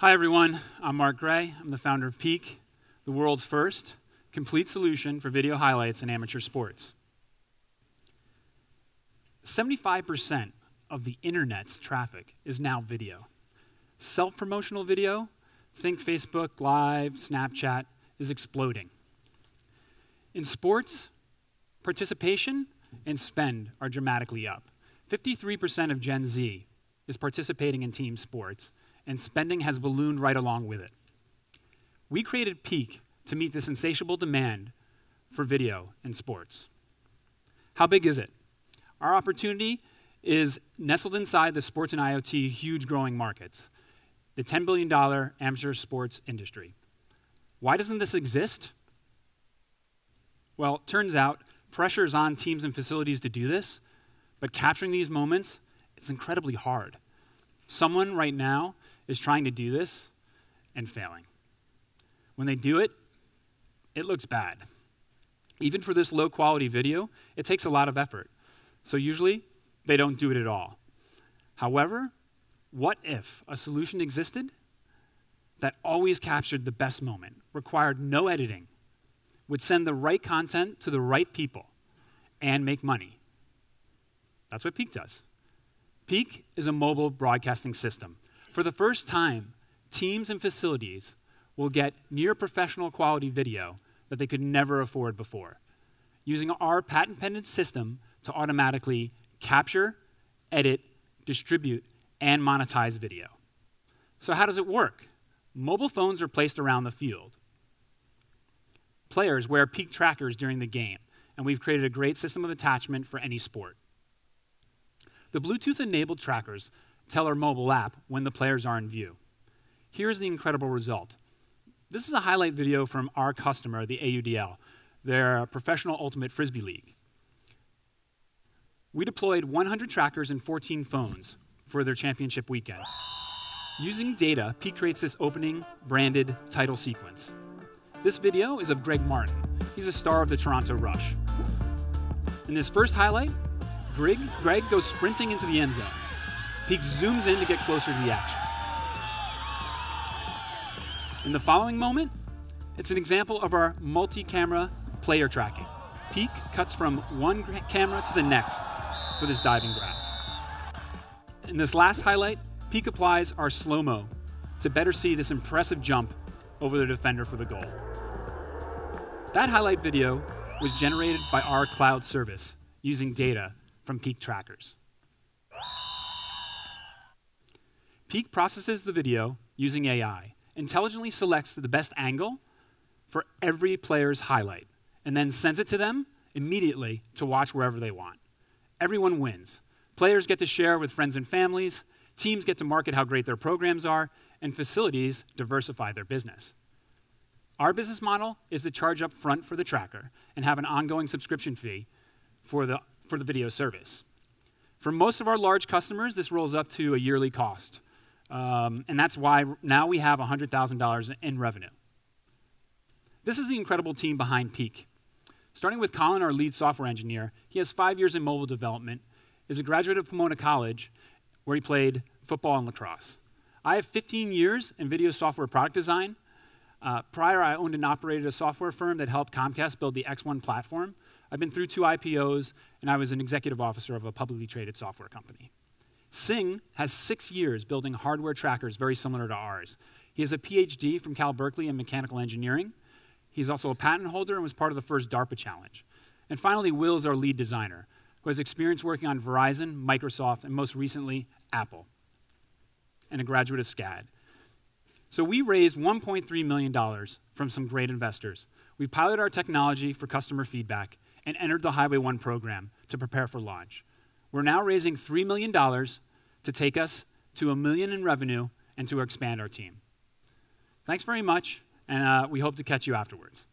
Hi, everyone. I'm Mark Gray. I'm the founder of Peeq, the world's first complete solution for video highlights in amateur sports. 75% of the internet's traffic is now video. Self promotional video, think Facebook Live, Snapchat, is exploding. In sports, participation and spend are dramatically up. 53% of Gen Z is participating in team sports, and spending has ballooned right along with it. We created Peeq to meet this insatiable demand for video in sports. How big is it? Our opportunity is nestled inside the sports and IoT huge growing markets, the $10 billion amateur sports industry. Why doesn't this exist? Well, it turns out pressure is on teams and facilities to do this, but capturing these moments, it's incredibly hard. Someone right now is trying to do this and failing. When they do it, it looks bad. Even for this low quality video, it takes a lot of effort. So usually, they don't do it at all. However, what if a solution existed that always captured the best moment, required no editing, would send the right content to the right people, and make money? That's what Peeq does. Peeq is a mobile broadcasting system. For the first time, teams and facilities will get near professional quality video that they could never afford before, using our patent pending system to automatically capture, edit, distribute, and monetize video. So, how does it work? Mobile phones are placed around the field. Players wear Peeq trackers during the game, and we've created a great system of attachment for any sport. The Bluetooth enabled trackers tell our mobile app when the players are in view. Here's the incredible result. This is a highlight video from our customer, the AUDL, their professional ultimate frisbee league. We deployed 100 trackers and 14 phones for their championship weekend. Using data, Peeq creates this opening branded title sequence. This video is of Greg Martin. He's a star of the Toronto Rush. In this first highlight, Greg, Greg goes sprinting into the end zone. Peeq zooms in to get closer to the action. In the following moment, it's an example of our multi-camera player tracking. Peeq cuts from one camera to the next for this diving grab. In this last highlight, Peeq applies our slow-mo to better see this impressive jump over the defender for the goal. That highlight video was generated by our cloud service using data from Peeq trackers. Peeq processes the video using AI, intelligently selects the best angle for every player's highlight, and then sends it to them immediately to watch wherever they want everyone wins. Players get to share with friends and families, teams get to market how great their programs are, and facilities diversify their business. Our business model is to charge up front for the tracker and have an ongoing subscription fee for the, for the video service. For most of our large customers, this rolls up to a yearly cost. Um, and that's why now we have $100,000 in revenue. This is the incredible team behind Peeq. Starting with Colin, our lead software engineer, he has five years in mobile development, is a graduate of Pomona College, where he played football and lacrosse. I have 15 years in video software product design. Uh, prior, I owned and operated a software firm that helped Comcast build the X1 platform. I've been through two IPOs, and I was an executive officer of a publicly traded software company. Singh has six years building hardware trackers very similar to ours. He has a PhD from Cal Berkeley in mechanical engineering. He's also a patent holder and was part of the first DARPA challenge. And finally, Will is our lead designer, who has experience working on Verizon, Microsoft, and most recently, Apple, and a graduate of SCAD. So we raised $1.3 million from some great investors. We piloted our technology for customer feedback and entered the Highway 1 program to prepare for launch. We're now raising $3 million to take us to a million in revenue and to expand our team. Thanks very much and uh, we hope to catch you afterwards.